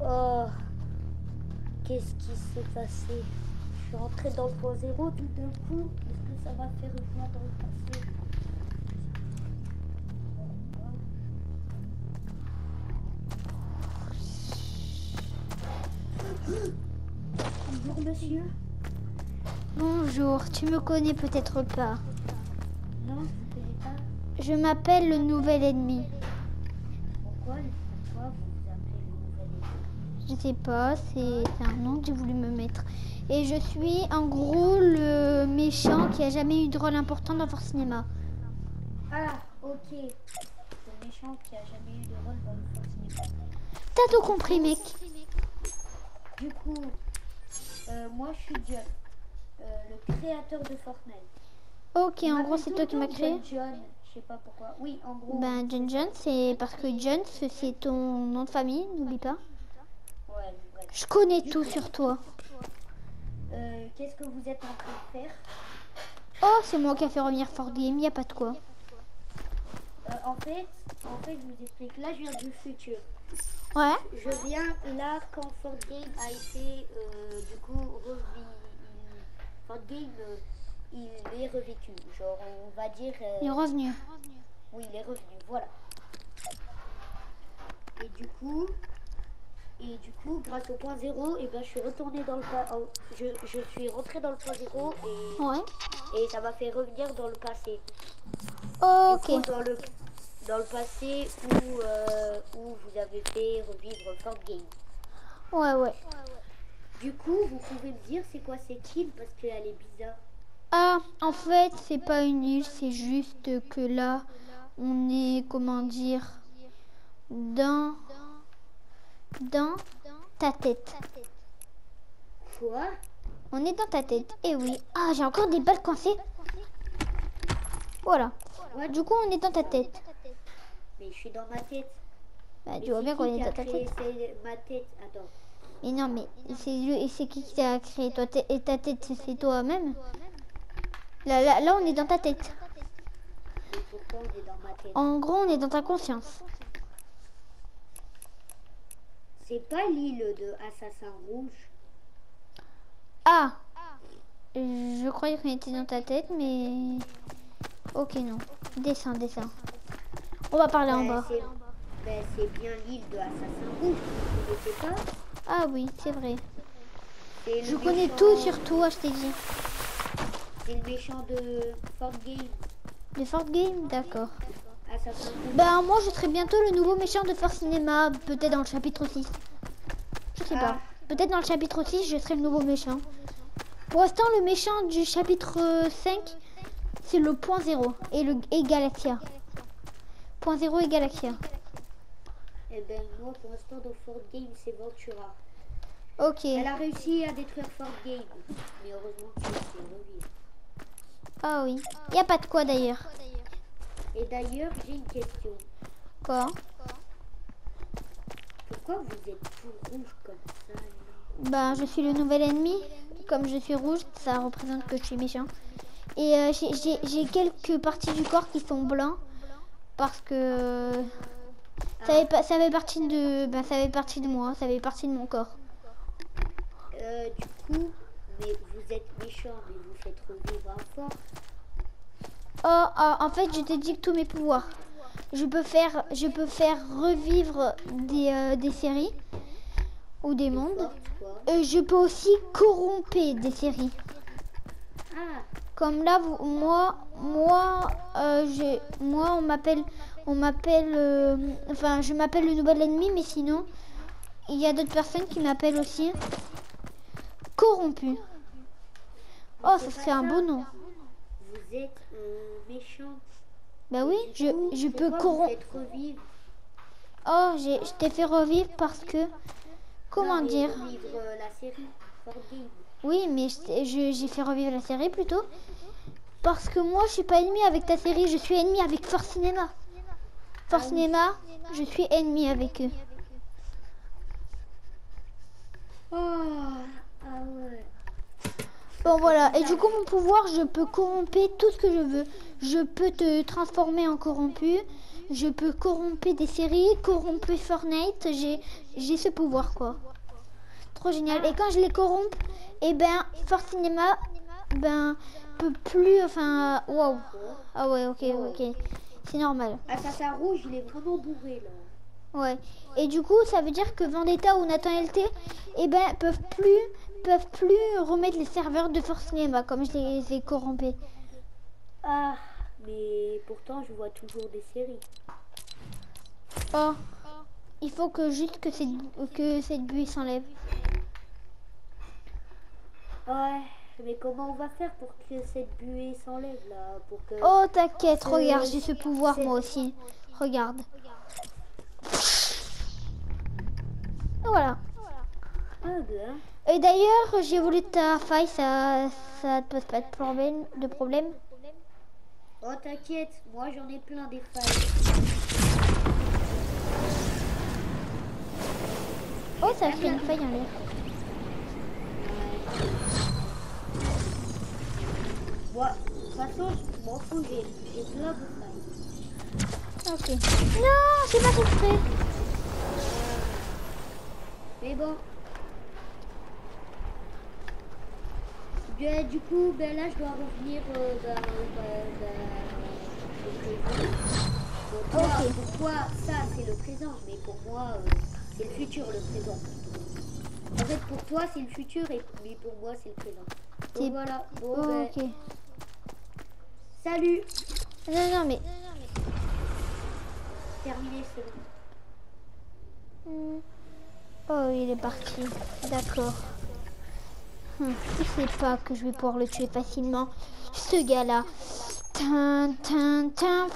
Oh, qu'est-ce qui s'est passé? Je suis rentré dans le point zéro tout d'un coup. Est-ce que ça m'a fait revenir dans le passé Bonjour monsieur. Bonjour, tu me connais peut-être pas. Non, je ne connais pas. Je m'appelle le nouvel ennemi. Pourquoi, pourquoi Je sais pas, c'est un nom que j'ai voulu me mettre. Et je suis en gros le méchant qui a jamais eu de rôle important dans Force Cinéma. Ah, ok. Le méchant qui a jamais eu de rôle dans le Force Cinéma. T'as tout compris, mec. Du coup, euh, moi je suis John, euh, le créateur de Fortnite. Ok, en gros, c'est toi qui m'as créé. John, je sais pas pourquoi. Oui, en gros. Ben, John John, c'est parce que John, c'est ton nom de famille, n'oublie pas. Ouais. Je connais tout sur toi. Euh, Qu'est-ce que vous êtes en train de faire? Oh, c'est moi qui a fait revenir Fort Game, y a pas de quoi. Euh, En fait, en fait, je vous explique. Là, je viens du futur. Ouais. Je viens là quand Fort Game a été euh, du coup. Fort Game, euh, il est revécu. Genre, on va dire. euh, Il est revenu. Oui, il est revenu, voilà. Et du coup, et du coup, grâce au point zéro, et ben, je suis retourné dans le oh, je, je suis rentré dans le point zéro et, Ouais. et ça m'a fait revenir dans le passé. Ok. Coup, dans le dans le passé où euh, où vous avez fait revivre Fort Game. Ouais, ouais. Du coup, vous pouvez me dire c'est quoi cette île? Parce qu'elle est bizarre. Ah, en fait, c'est pas une île, c'est juste que là, on est, comment dire, dans, dans ta tête. Quoi? On est dans ta tête. Eh oui. Ah, j'ai encore des balles coincées. Voilà. Ouais. Du coup, on est dans ta tête. Mais je suis dans ma tête. Bah, Mais tu vois bien qu'on est dans ta tête. ma tête? Attends. Mais non, mais c'est lui- et c'est qui qui t'a créé toi Et ta tête, c'est- toi-même. Là, là, là, on est dans ta tête? En gros, on est dans ta conscience. C'est pas l'île de Assassin Rouge. Ah Je croyais qu'on était dans ta tête, mais... Ok, non. Descends, descends. On va parler en Ben, bas. c'est- ben, c'est bien l'île de Assassin Rouge. Vous ne sais pas? Ah oui, c'est vrai. Je connais tout sur toi, je t'ai dit. C'est le méchant de Fort Game. De Fort Game D'accord. Bah, moi, je serai bientôt le nouveau méchant de Fort Cinéma, peut-être dans le chapitre 6. Je sais pas. Ah. Peut-être dans le chapitre 6, je serai le nouveau méchant. Pour l'instant, le méchant du chapitre euh, 5, c'est le point 0 et, le, et Galaxia. Point 0 et Galaxia. Eh ben, moi, pour l'instant, dans Fort Game, c'est Ventura. Ok. Elle a réussi à détruire Fort Game. Mais heureusement s'est revivre. Ah oui. Y a pas de quoi d'ailleurs. Et d'ailleurs, j'ai une question. Quoi Pourquoi vous êtes tout rouge comme ça Bah, je suis le nouvel ennemi. Comme je suis rouge, ça représente que je suis méchant. Et euh, j'ai- quelques parties du corps qui sont blancs parce que ça fait, pas- ça fait partie de, bah, ça fait partie de moi, ça fait partie de mon corps. Euh, du coup, mais vous êtes méchant, mais vous faites revivre un fort. Oh, oh, en fait, je t'ai dit que tous mes pouvoirs. Je peux faire, je peux faire revivre des, euh, séries ou des mondes. Je peux aussi corromper des séries. Comme là, moi, moi, euh, moi, on m'appelle, on m'appelle, euh, enfin, je m'appelle le nouvel ennemi, mais sinon, il y a d'autres personnes qui m'appellent aussi corrompu. Oh, ça serait un beau nom. Vous êtes méchant. Bah oui, je, coup, je peux corrompre. Oh, j'ai, je t'ai fait revivre parce que, comment Non, dire? Revivre euh, la série. Oui, mais j'ai fait revivre la série plutôt. Parce que moi, je suis pas ennemi avec ta série, je suis ennemi avec Force Cinéma. Force Ah oui. Cinéma, je suis ennemi avec eux. Oh. Bon voilà, et du coup mon pouvoir, je peux corromper tout ce que je veux. Je peux te transformer en corrompu, je peux corromper des séries, corromper Fortnite. J'ai, j'ai ce pouvoir quoi. Trop génial. Et quand je les corromps, et eh ben Fort Cinéma, ben peut plus, enfin, waouh. Ah ouais, ok, ok, c'est normal. Assassin Rouge, il est vraiment bourré là. Ouais. Et du coup, ça veut dire que Vendetta ou Nathan LT, eh ben peuvent plus, peuvent plus remettre les serveurs de Force Cinéma comme je les ai corrompés. Ah, mais pourtant je vois toujours des séries. Oh, il faut que juste que cette, que cette buée s'enlève. Ouais, mais comment on va faire pour que cette buée s'enlève là pour que... Oh, t'inquiète, regarde, j'ai ce pouvoir moi aussi. Regarde. Voilà. Et d'ailleurs, j'ai voulu ta faille, ça, ça te pose pas de problème, de problème Oh, t'inquiète, moi j'en ai plein des failles. Oh, ça fait une faille en l'air. Moi, de toute façon, je m'en fous, j'ai plein de failles. Ok. Non, c'est pas fait. Mais bon. Bien, du coup, ben là, je dois revenir euh, dans, dans, dans, le présent. Pour toi, Ok. pour toi, ça, c'est le présent, mais pour moi, euh, c'est le futur, le présent. En fait, pour toi, c'est le futur, et mais pour moi, c'est le présent. C'est- Donc voilà. Bon, Oh, ben, ok. salut. Non, non, mais. Terminé ce Hmm. Oh, il est parti. D'accord. Hum, Il sait pas que je vais pouvoir le tuer facilement. Ce gars-là. Tin, tin.